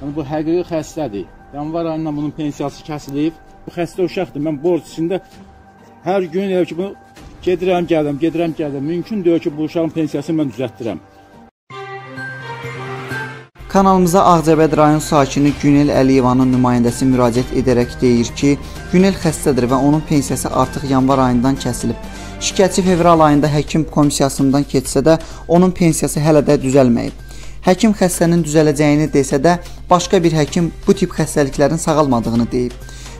Yəni bu həqiqi xəstədir. Yanvar ayından bunun pensiyası kəsilib. Bu xəstə uşaqdır. Mən borc içində hər gün elə ki bunu gedirəm, gəlirəm, gedirəm, gəlirəm. Mümkün deyil ki, bu uşağın pensiyasını mən düzəltdirəm. Kanalımıza Ağcabəd rayon sakini Günel Əliyevanın nümayəndəsi müraciət edərək deyir ki, Günel xəstədir və onun pensiyası artıq yanvar ayından kəsilib. Şikayətçi fevral ayında həkim komissiyasından keçsə də onun pensiyası hələ də düzəlməyib. Həkim xəstənin düzələcəyini desə də, başqa bir həkim bu tip xəstəliklərin sağalmadığını deyib.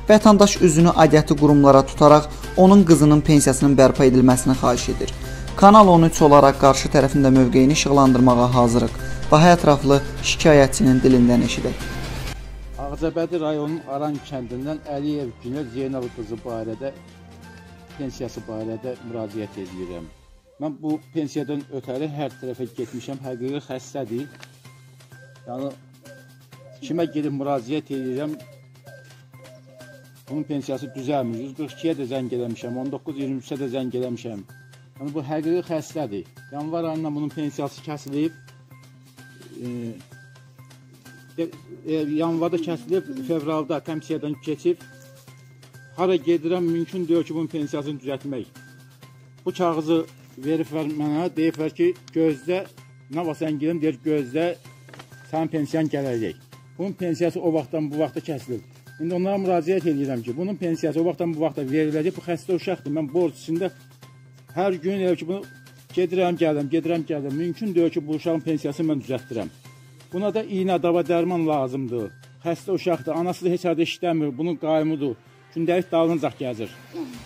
Vətəndaş üzünü aidiyyəti qurumlara tutaraq onun qızının pensiyasının bərpa edilməsini xahiş edir. Kanal 13 olaraq qarşı tərəfində mövqeyini işıqlandırmağa hazırıq. Daha ətraflı şikayətçinin dilindən eşidək. Ağcabədi rayonunun Aran kəndindən Əliyev Günel Zeynal qızı barədə pensiyası barədə müraciət edirəm. Mən bu pensiyadan ötəri hər tərəfə getmişəm, həqiqi xəstədir. Yəni kimə gedib müraciət edirəm, bunun pensiyası düzəlmir. 142-yə də zəng eləmişəm, 19-23-ə də zəng eləmişəm. Yəni bu həqiqi xəstədir. Yanvar ayından bunun pensiyası kəsilib. E, e, yanvarda kəsilib, fevralda komisiyadan keçib. Hara gedirəm, mümkün deyil ki, bunun pensiyasını düzəltmək. Bu kağızı veriblər mənə, deyiblər ki, gözlə, nə var sən gedim, deyir, gözlə, sənin pensiyan gələcək. Bunun pensiyası o vaxtdan bu vaxta kəsilib. İndi onlara müraciət edirəm ki, bunun pensiyası o vaxtdan bu vaxta veriləcək. Bu xəstə uşaqdır. Mən borc içində hər gün elə ki, bunu gedirəm, gəlirəm, gedirəm, gəlirəm. Mümkün deyil ki, bu uşağın pensiyasını mən düzəltdirəm. Buna da iynə, dava, dərman lazımdır. Xəstə uşaqdır, anası da heç yerdə işləmir, bunun qaymudur gündəlik dalınacaq gəzir.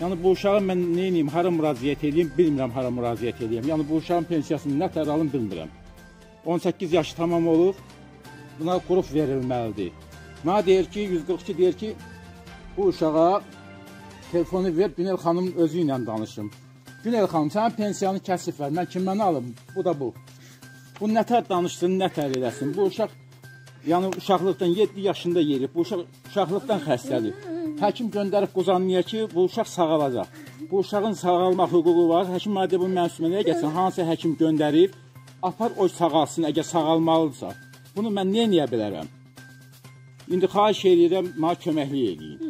Yəni bu uşağı mən nə edeyim, hara müraciət edeyim, bilmirəm hara müraciət edeyim. Yəni bu uşağın pensiyasını nə tər alım bilmirəm. 18 yaşı tamam olub, buna qrup verilməlidir. Mənə deyir ki, 142 deyir ki, bu uşağa telefonu ver, Günel xanımın özü ilə danışım. Günel xanım, sənin pensiyanı kəsib ver, mən kimdən alım? Bu da bu. Bu nətər danışsın, nətər eləsin. Bu uşaq yəni uşaqlıqdan 7 yaşında yerib. Bu uşaq uşaqlıqdan xəstədir. Həkim göndərib quzanlıya ki, bu uşaq sağalacaq. Bu uşağın sağalmaq hüququ var. Həkim maddə bu məsuliyyəyə gəlsin. Hansı həkim göndərib, apar o sağalsın, əgər sağalmalıdırsa. Bunu mən nə edə bilərəm? İndi xahiş edirəm, mənə köməklik edin.